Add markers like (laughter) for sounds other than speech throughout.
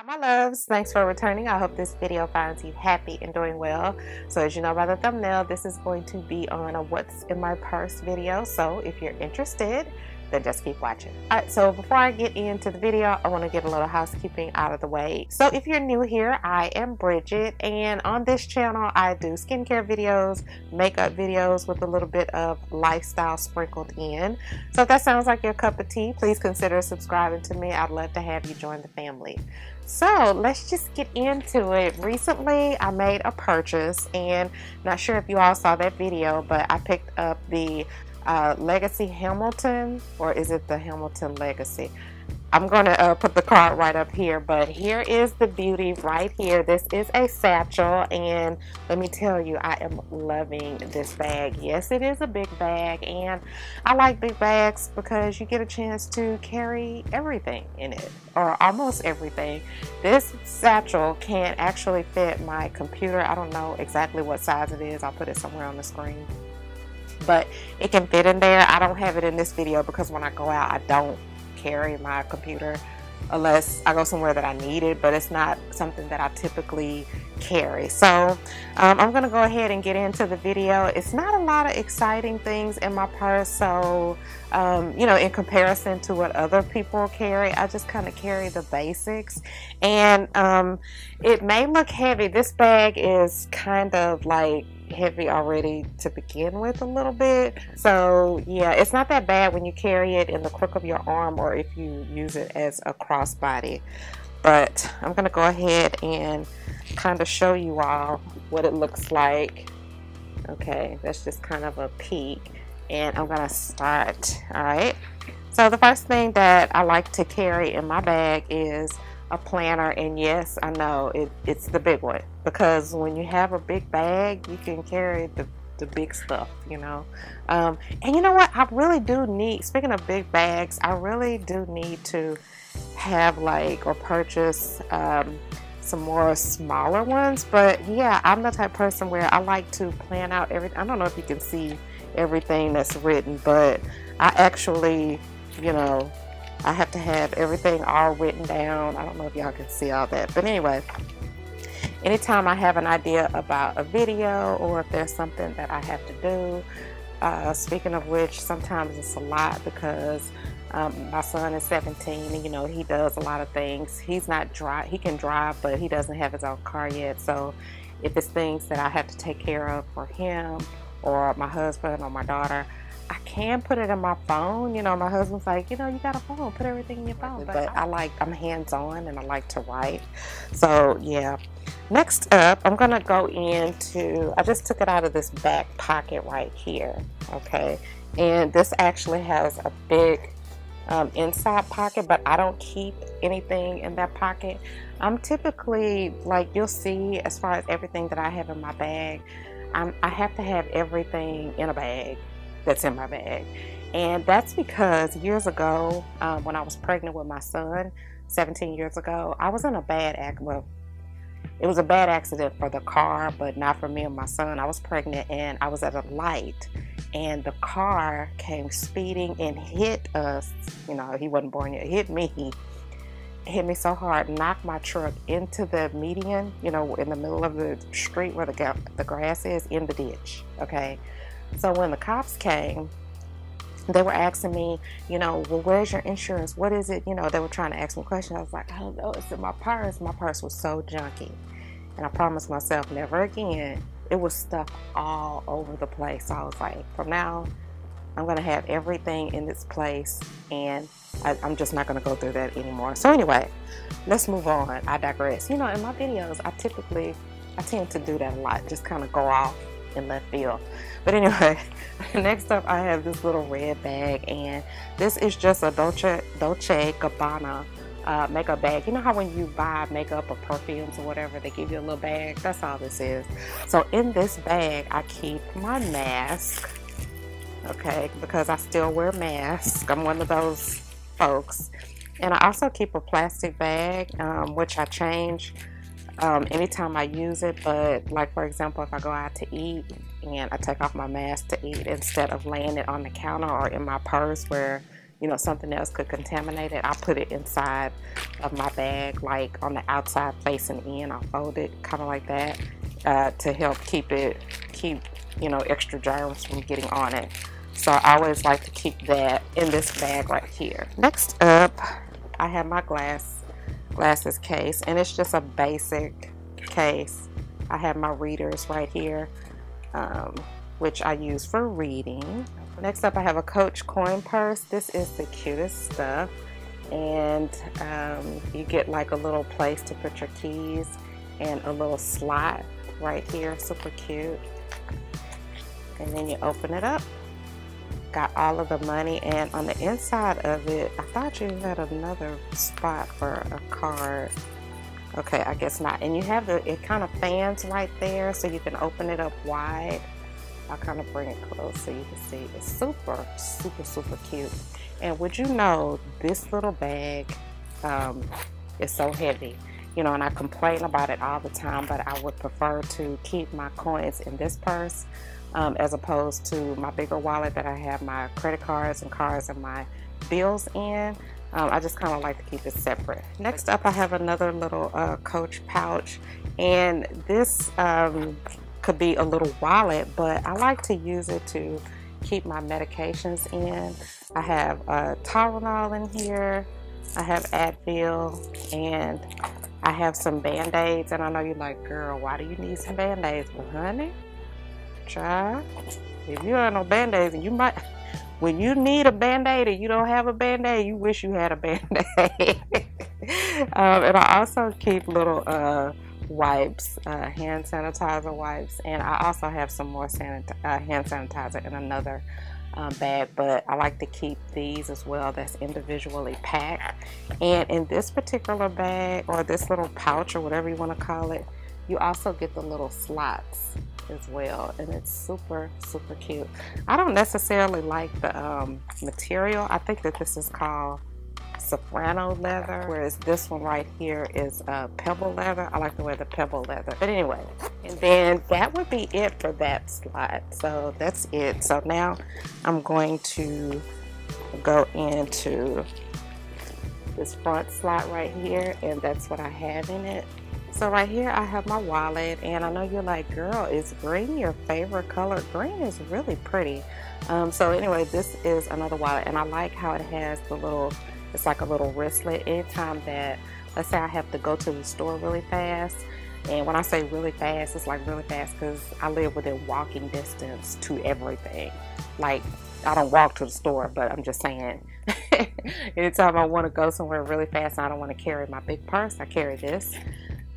Hi my loves, thanks for returning. I hope this video finds you happy and doing well. So as you know by the thumbnail, this is going to be on a what's in my purse video. So if you're interested, then just keep watching. Alright, so before I get into the video, I want to get a little housekeeping out of the way. So if you're new here, I am Bridget, and on this channel, I do skincare videos, makeup videos with a little bit of lifestyle sprinkled in. So if that sounds like your cup of tea, please consider subscribing to me. I'd love to have you join the family. So let's just get into it. Recently, I made a purchase, and not sure if you all saw that video, but I picked up the uh, Legacy Hamilton, or is it the Hamilton Legacy? I'm going to uh, put the card right up here, but here is the beauty right here. This is a satchel, and let me tell you, I am loving this bag. Yes, it is a big bag, and I like big bags because you get a chance to carry everything in it, or almost everything. This satchel can actually fit my computer. I don't know exactly what size it is. I'll put it somewhere on the screen but it can fit in there. I don't have it in this video because when I go out, I don't carry my computer unless I go somewhere that I need it, but it's not something that I typically carry. So um, I'm to go ahead and get into the video. It's not a lot of exciting things in my purse, so um, you know, in comparison to what other people carry, I just kind of carry the basics. And um, it may look heavy. This bag is kind of like heavy already to begin with a little bit. So yeah, it's not that bad when you carry it in the crook of your arm or if you use it as a crossbody. But I'm to go ahead and kind of show you all what it looks like. Okay, that's just kind of a peek. And I'm to start. All right. So the first thing that I like to carry in my bag is a planner and yes I know it, it's the big one. Because when you have a big bag you can carry the, the big stuff you know? Um, and you know what? I really do need speaking of big bags I really do need to have like or purchase um, some more smaller ones. But yeah I'm the type person where I like to plan out everything I don't know if you can see everything that's written but I actually you know I have to have everything all written down. I don't know if y'all can see all that. But anyway, anytime I have an idea about a video or if there's something that I have to do, uh, speaking of which, sometimes it's a lot because um, my son is 17 and you know he does a lot of things. He's not drive, he can drive, but he doesn't have his own car yet. So if it's things that I have to take care of for him or my husband or my daughter, I can put it in my phone. You know, my husband's like, you know, you got a phone, put everything in your phone. But I like, I'm hands on and I like to write. So, yeah. Next up, I'm going to go into, I just took it out of this back pocket right here. Okay. And this actually has a big um, inside pocket, but I don't keep anything in that pocket. I'm typically, like you'll see, as far as everything that I have in my bag, I'm, I have to have everything in a bag that's in my bag. And that's because years ago, um, when I was pregnant with my son, 17 years ago, I was in a bad act. Well, it was a bad accident for the car, but not for me and my son. I was pregnant and I was at a light, and the car came speeding and hit us. You know, he wasn't born yet. Hit me. Hit me so hard, knocked my truck into the median. You know, in the middle of the street where the the grass is, in the ditch. Okay. So when the cops came, they were asking me, you know, well, where's your insurance? What is it? You know, they were trying to ask me questions. I was like, I don't know. It's in my purse. My purse was so junky. And I promised myself never again. It was stuff all over the place. So I was like, from now, I'm going to have everything in its place. And I, I'm just not going to go through that anymore. So anyway, let's move on. I digress. You know, in my videos, I typically, I tend to do that a lot. Just kind of go off in left field. But anyway, (laughs) next up I have this little red bag and this is just a Dolce, Dolce Gabbana uh, makeup bag. You know how when you buy makeup or perfumes or whatever, they give you a little bag? That's all this is. So in this bag, I keep my mask, okay, because I still wear masks. I'm one of those folks. And I also keep a plastic bag, um, which I change um, anytime I use it. But like for example, if I go out to eat and I take off my mask to eat instead of laying it on the counter or in my purse where you know, something else could contaminate it, I put it inside of my bag, like on the outside facing in. I'll fold it kind of like that uh, to help keep it, keep, you know, extra germs from getting on it. So I always like to keep that in this bag right here. Next up, I have my glass glasses case and it's just a basic case. I have my readers right here, um, which I use for reading. Next up, I have a Coach coin purse. This is the cutest stuff. And um, you get like a little place to put your keys and a little slot right here. Super cute. And then you open it up. Got all of the money. And on the inside of it, I thought you had another spot for a card. Okay, I guess not. And you have the, it kind of fans right there so you can open it up wide I'll kind of bring it close so you can see. It's super, super, super cute. And would you know, this little bag um, is so heavy. You know, and I complain about it all the time, but I would prefer to keep my coins in this purse um, as opposed to my bigger wallet that I have my credit cards and cards and my bills in. Um, I just kind of like to keep it separate. Next up, I have another little uh, Coach pouch, and this um, could be a little wallet, but I like to use it to keep my medications in. I have a Tylenol in here, I have Advil, and I have some band-aids. And I know you're like, girl, why do you need some band-aids? Well, honey, child, if you have no band-aids, and you might, when you need a band-aid and you don't have a band-aid, you wish you had a band-aid. (laughs) um, and I also keep little uh, wipes, uh, hand sanitizer wipes, and I also have some more sanit- uh, hand sanitizer in another um, bag, but I like to keep these as well that's individually packed. And in this particular bag or this little pouch or whatever you want to call it, you also get the little slots as well and it's super super cute I don't necessarily like the um, material I think that this is called saffiano leather, whereas this one right here is uh, pebble leather. I like to wear the pebble leather. But anyway, and then that would be it for that slot. So that's it. So now I'm going to go into this front slot right here, and that's what I have in it. So right here I have my wallet and I know you're like, girl, is green your favorite color? Green is really pretty. Um, so anyway, this is another wallet and I like how it has the little it's like a little wristlet. Anytime that, let's say I have to go to the store really fast, and when I say really fast, it's like really fast because I live within walking distance to everything. Like, I don't walk to the store, but I'm just saying, (laughs) anytime I want to go somewhere really fast I don't want to carry my big purse, I carry this.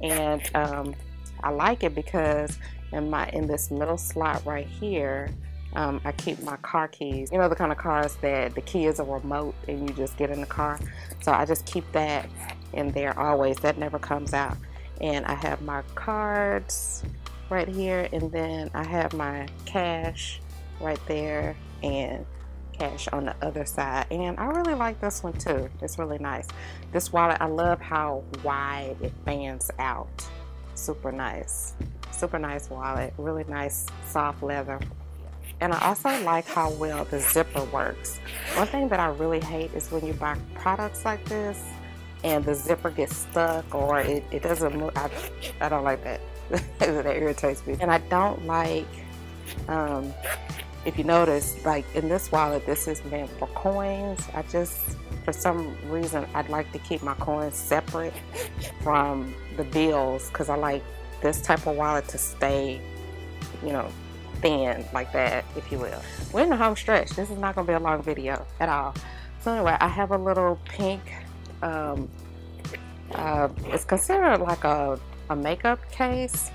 And um, I like it because in my in this middle slot right here, um, I keep my car keys. You know, the kind of cars that the key is a remote and you just get in the car. So I just keep that in there always. That never comes out. And I have my cards right here. And then I have my cash right there and cash on the other side. And I really like this one too. It's really nice. This wallet, I love how wide it fans out. Super nice. Super nice wallet. Really nice soft leather. And I also like how well the zipper works. One thing that I really hate is when you buy products like this and the zipper gets stuck or it, it doesn't move. I, I don't like that. (laughs) that irritates me. And I don't like, um, if you notice, like in this wallet, this is meant for coins. I just, for some reason, I'd like to keep my coins separate from the bills because I like this type of wallet to stay, you know, thin like that, if you will. We're in the home stretch. This is not going to be a long video at all. So anyway, I have a little pink, um, uh, it's considered like a, a makeup case.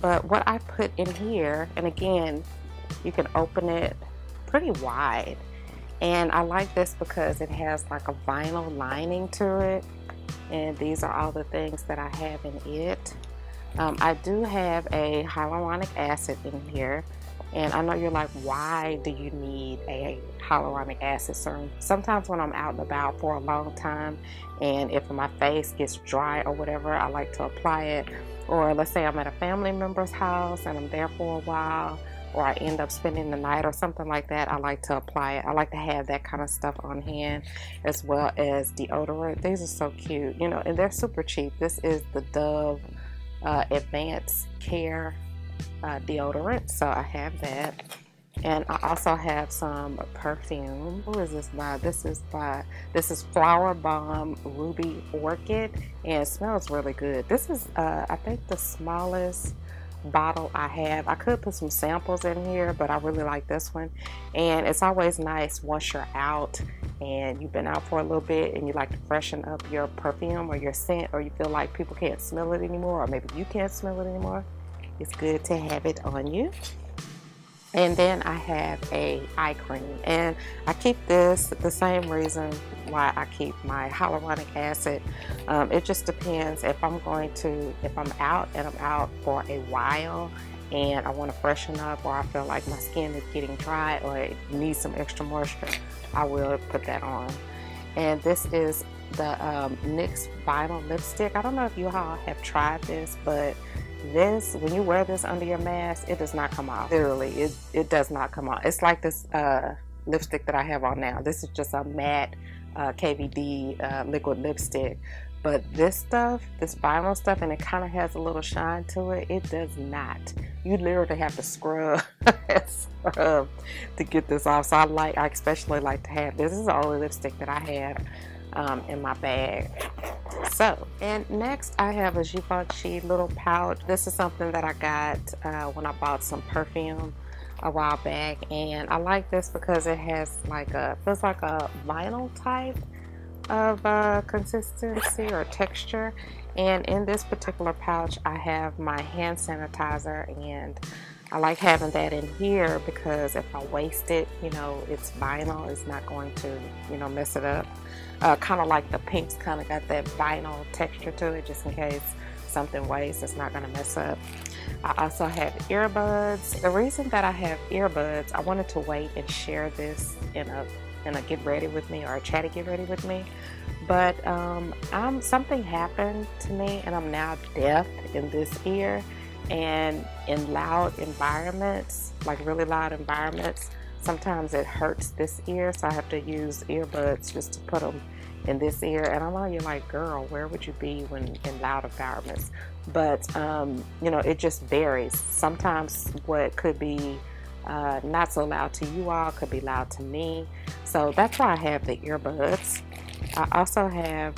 But what I put in here, and again, you can open it pretty wide. And I like this because it has like a vinyl lining to it. And these are all the things that I have in it. Um, I do have a hyaluronic acid in here. And I know you're like, why do you need a hyaluronic acid serum? Sometimes when I'm out and about for a long time and if my face gets dry or whatever, I like to apply it. Or let's say I'm at a family member's house and I'm there for a while. Or I end up spending the night or something like that, I like to apply it. I like to have that kind of stuff on hand as well as deodorant. These are so cute, you know, and they're super cheap. This is the Dove uh, Advanced Care uh, deodorant, so I have that. And I also have some perfume. Who is this by? This is by, this is Flowerbomb Ruby Orchid and it smells really good. This is, uh, I think the smallest bottle I have. I could put some samples in here, but I really like this one. And it's always nice once you're out and you've been out for a little bit and you like to freshen up your perfume or your scent or you feel like people can't smell it anymore or maybe you can't smell it anymore. It's good to have it on you. And then I have a eye cream. And I keep this the same reason why I keep my hyaluronic acid. Um, it just depends if I'm going to, if I'm out and I'm out for a while and I want to freshen up or I feel like my skin is getting dry or it needs some extra moisture, I will put that on. And this is the um, NYX Vinyl Lipstick. I don't know if you all have tried this, but this when you wear this under your mask it does not come off. Literally it, it does not come off. It's like this uh, lipstick that I have on now. This is just a matte uh, KVD uh, liquid lipstick. But this stuff this vinyl stuff and it kind of has a little shine to it it does not. You literally have to scrub (laughs) scrub to get this off. So I like I especially like to have this, this is the only lipstick that I have um, in my bag so, and next I have a Givenchy little pouch. This is something that I got uh, when I bought some perfume a while back. And I like this because it has like a, feels like a vinyl type of uh, consistency or texture. And in this particular pouch, I have my hand sanitizer and I like having that in here because if I waste it, you know, it's vinyl, it's not going to, you know, mess it up. Uh, kind of like the pinks kind of got that vinyl texture to it just in case something wastes, it's not going to mess up. I also have earbuds. The reason that I have earbuds, I wanted to wait and share this in a in a get ready with me or a chatty get ready with me. But um, I'm, something happened to me and I'm now deaf in this ear and in loud environments, like really loud environments, sometimes it hurts this ear, so I have to use earbuds just to put them in this ear. And I know you're like, girl, where would you be when in loud environments? But, um, you know, it just varies. Sometimes what could be uh, not so loud to you all could be loud to me. So that's why I have the earbuds. I also have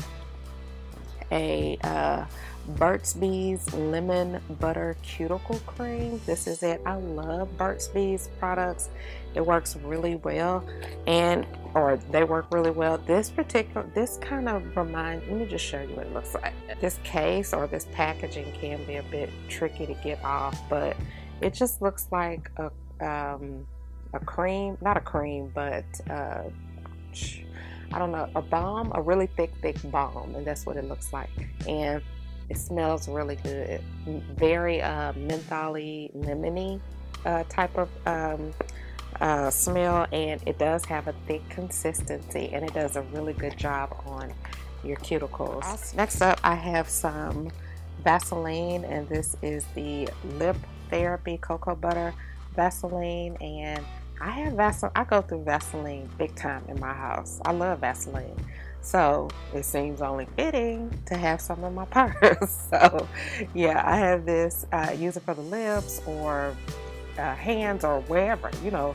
a uh, Burt's Bees Lemon Butter Cuticle Cream. This is it. I love Burt's Bees products. It works really well and or they work really well. This particular, this kind of reminds, let me just show you what it looks like. This case or this packaging can be a bit tricky to get off, but it just looks like a, um, a cream, not a cream, but uh, I don't know, a balm, a really thick, thick balm, and that's what it looks like. And it smells really good. Very uh, mentholy, lemony uh, type of um, uh, smell, and it does have a thick consistency, and it does a really good job on your cuticles. Next up, I have some Vaseline, and this is the Lip Therapy Cocoa Butter Vaseline, and I have Vaseline. I go through Vaseline big time in my house. I love Vaseline. So it seems only fitting to have some in my (laughs) purse. so yeah, I have this. I use it for the lips or uh, hands or wherever. You know,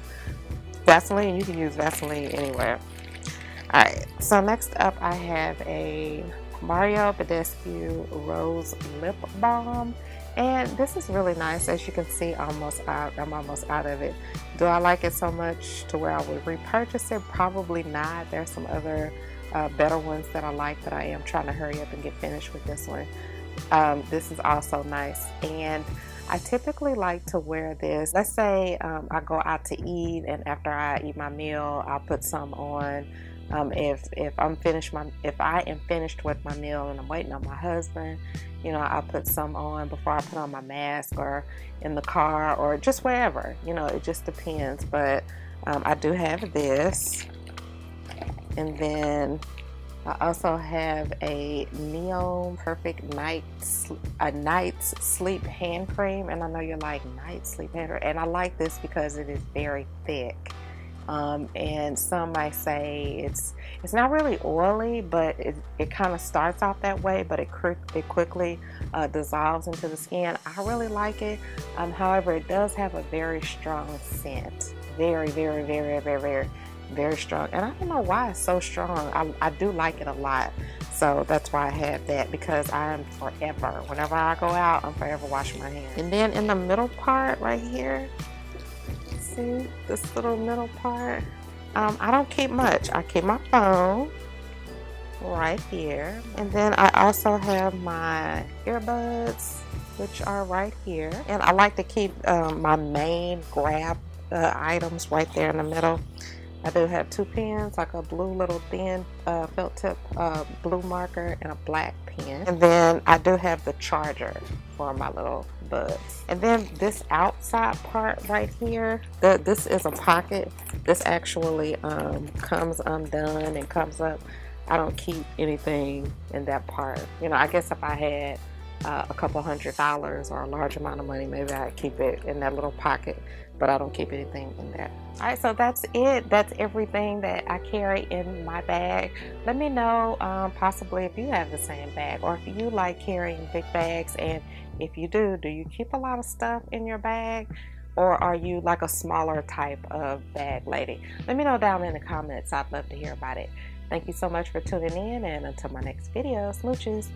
Vaseline. You can use Vaseline anywhere. All right. So next up, I have a Mario Badescu Rose Lip Balm. And this is really nice. As you can see, almost out, I'm almost out of it. Do I like it so much to where I would repurchase it? Probably not. There's some other uh, better ones that I like, but I am trying to hurry up and get finished with this one. Um, this is also nice. And I typically like to wear this. Let's say um, I go out to eat, and after I eat my meal, I'll put some on. Um, if if I'm finished my if I am finished with my meal and I'm waiting on my husband, you know, I'll put some on before I put on my mask or in the car or just wherever. You know, it just depends. But um, I do have this and then I also have a Neom Perfect Night a night's sleep hand cream, and I know you're like night sleep hand cream, and I like this because it is very thick. Um, and some might say it's it's not really oily, but it, it kind of starts out that way, but it, it quickly uh, dissolves into the skin. I really like it. Um, however, it does have a very strong scent. Very, very, very, very, very very strong. And I don't know why it's so strong. I, I do like it a lot. So that's why I have that because I am forever, whenever I go out, I'm forever washing my hands. And then in the middle part right here, see this little middle part? Um, I don't keep much. I keep my phone right here. And then I also have my earbuds, which are right here. And I like to keep um, my main grab uh, items right there in the middle. I do have two pens, like a blue little thin uh, felt tip uh, blue marker and a black pen. And then I do have the charger for my little buds. And then this outside part right here, the, this is a pocket. This actually um, comes undone and comes up. I don't keep anything in that part. You know, I guess if I had uh, a couple hundred dollars or a large amount of money, maybe I keep it in that little pocket, but I don't keep anything in there. All right, so that's it. That's everything that I carry in my bag. Let me know um, possibly if you have the same bag or if you like carrying big bags. And if you do, do you keep a lot of stuff in your bag? Or are you like a smaller type of bag lady? Let me know down in the comments. I'd love to hear about it. Thank you so much for tuning in, and until my next video, smooches.